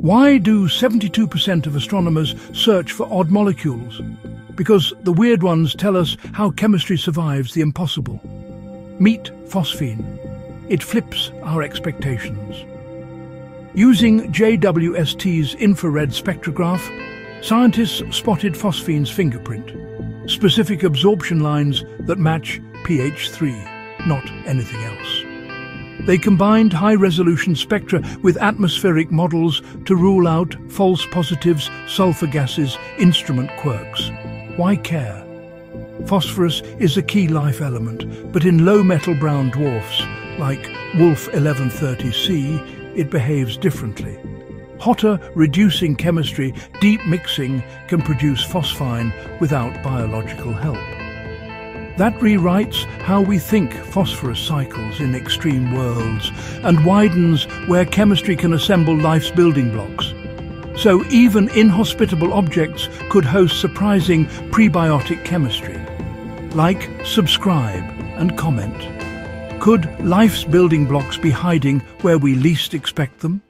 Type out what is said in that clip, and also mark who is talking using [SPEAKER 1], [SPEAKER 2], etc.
[SPEAKER 1] Why do 72% of astronomers search for odd molecules? Because the weird ones tell us how chemistry survives the impossible. Meet phosphine. It flips our expectations. Using JWST's infrared spectrograph, scientists spotted phosphine's fingerprint, specific absorption lines that match PH3, not anything else. They combined high-resolution spectra with atmospheric models to rule out false positives, sulfur gases, instrument quirks. Why care? Phosphorus is a key life element, but in low metal brown dwarfs, like Wolf 1130C, it behaves differently. Hotter, reducing chemistry, deep mixing can produce phosphine without biological help. That rewrites how we think phosphorus cycles in extreme worlds and widens where chemistry can assemble life's building blocks. So even inhospitable objects could host surprising prebiotic chemistry. Like, subscribe and comment. Could life's building blocks be hiding where we least expect them?